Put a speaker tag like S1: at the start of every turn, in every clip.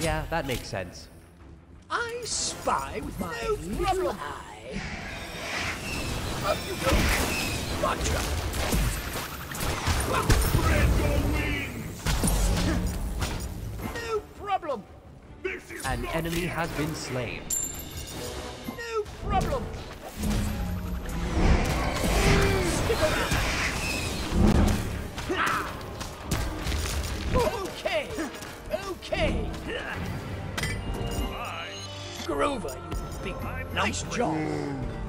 S1: Yeah, that makes sense.
S2: I spy with my little eye. Up you go. Gotcha. No problem.
S1: An enemy has been slain.
S2: No problem. Stick around. Nice job.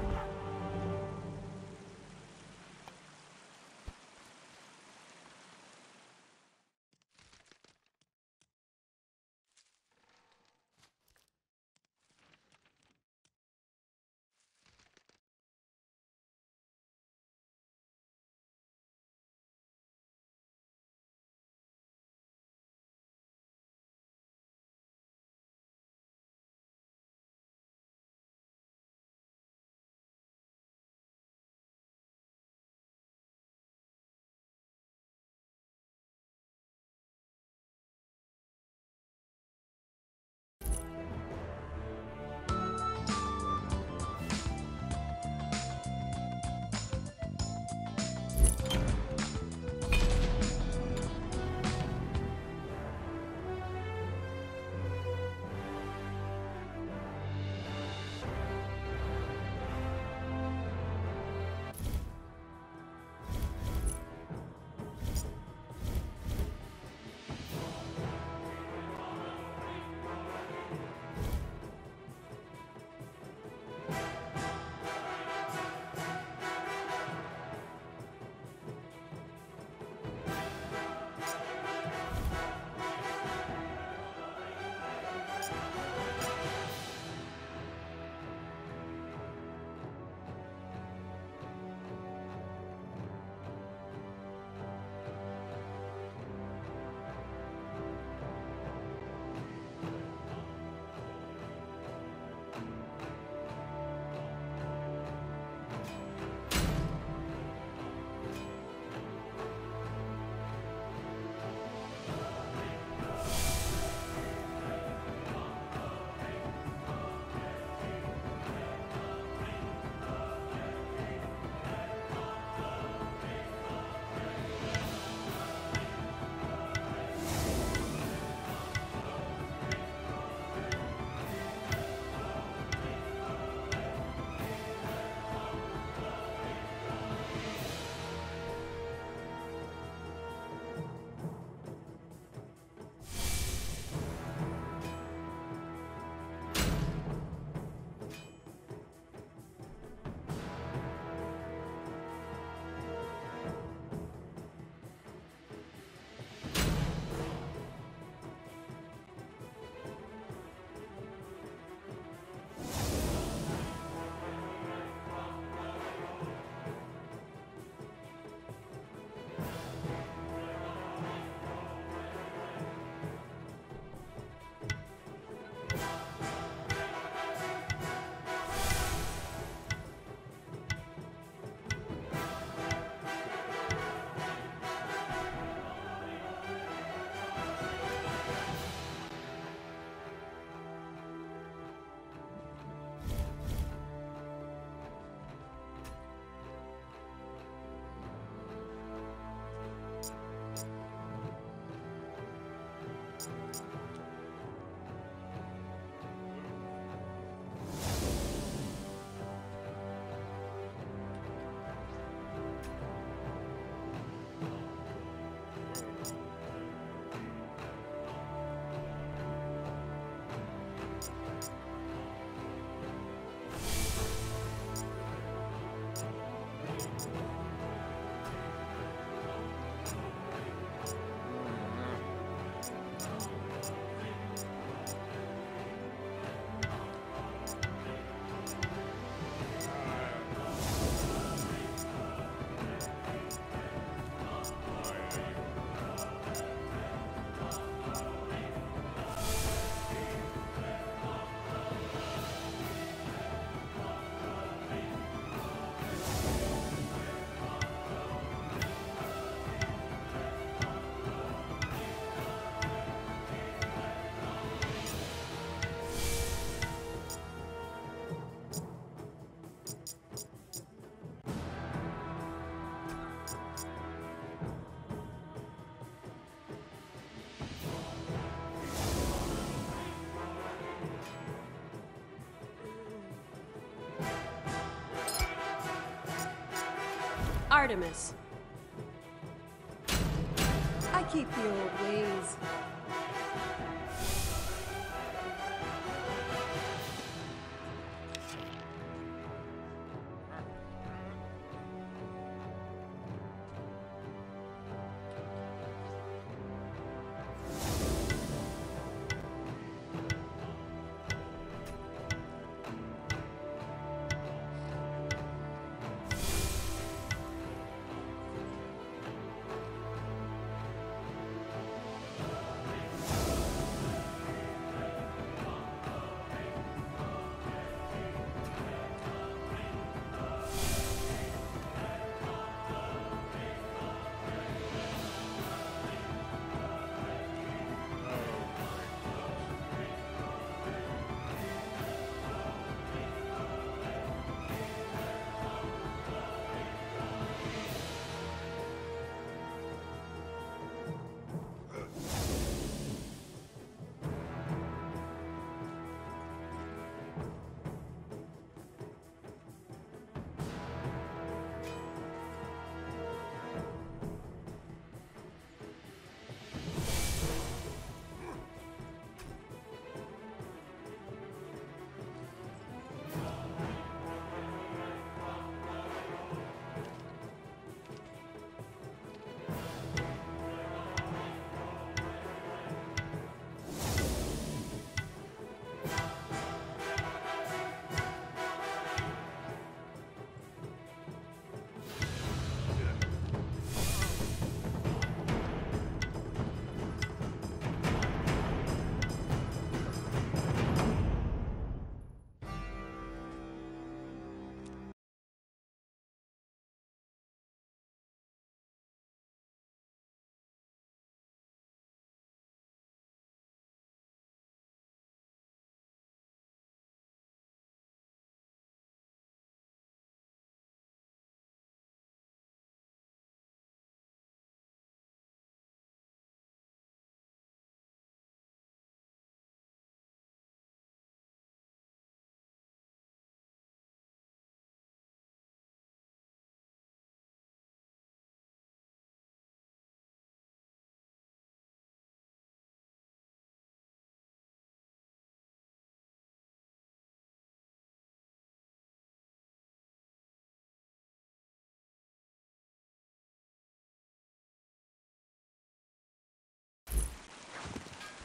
S3: Artemis.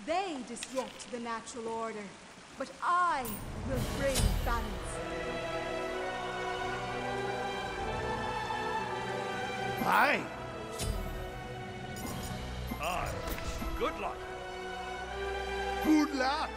S3: They disrupt the natural order, but I will bring balance.
S4: Fine.
S5: Aye. Good luck.
S4: Good luck.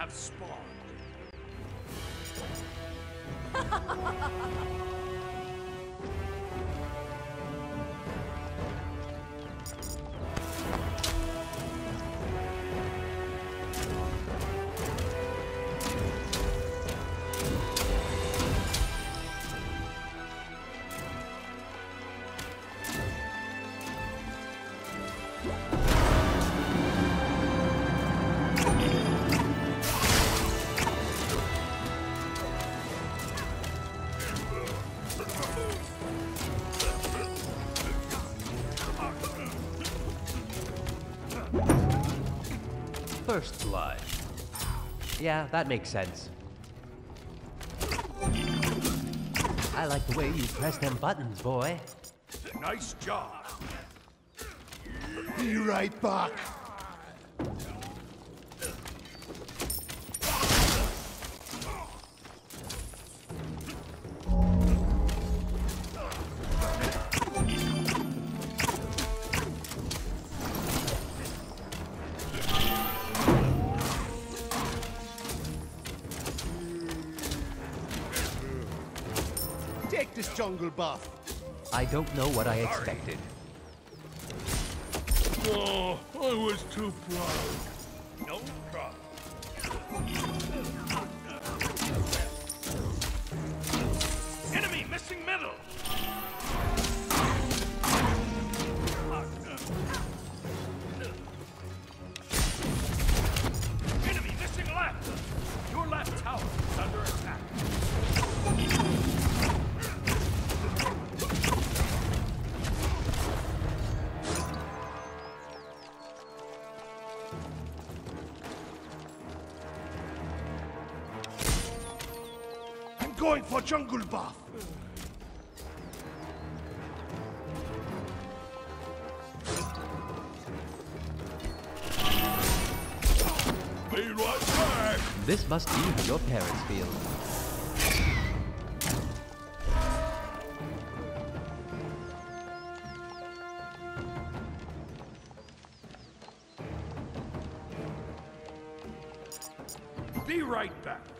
S5: Have spawned.
S1: First blood. Yeah, that makes sense. I like the way you press them buttons, boy.
S5: Nice job.
S4: Be right back. Jungle buff.
S1: I don't know what I expected.
S5: Oh, I was too proud.
S4: Going for jungle buff.
S5: Be right back.
S1: This must be how your parents feel.
S5: Be right back.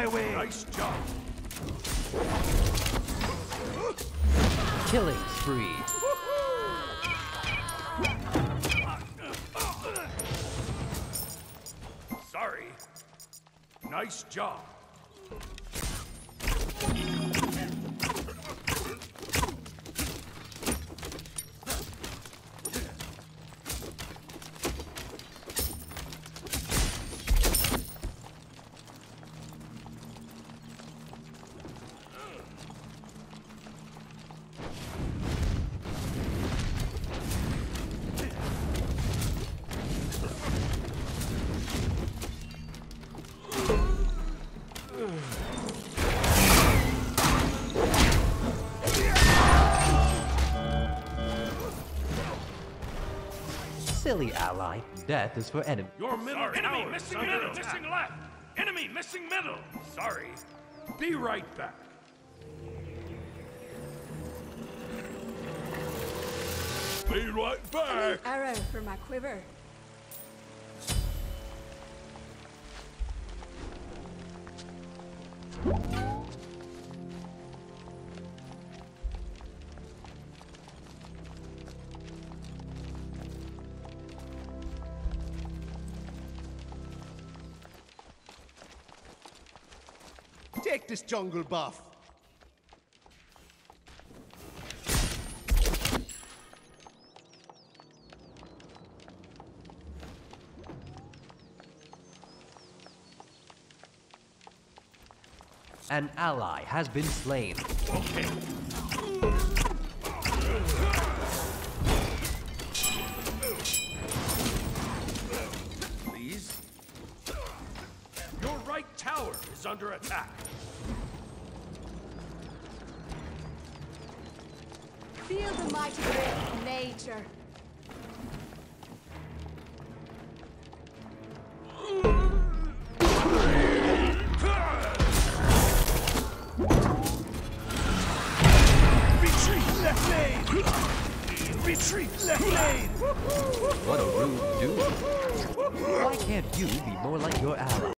S4: My way.
S5: Nice job.
S1: Killing spree.
S5: Sorry. Nice job.
S1: Silly ally. Death is for enemy.
S5: Your middle enemy missing middle, missing left. Enemy missing middle. Sorry. Be right back. Be right back.
S3: Arrow for my quiver.
S4: This jungle buff.
S1: An ally has been slain.
S5: Okay. Please. Your right tower is under attack.
S3: Feel the mighty grip of nature.
S4: Retreat left lane. Retreat left lane.
S1: What a rude dude. Why can't you be more like your ally?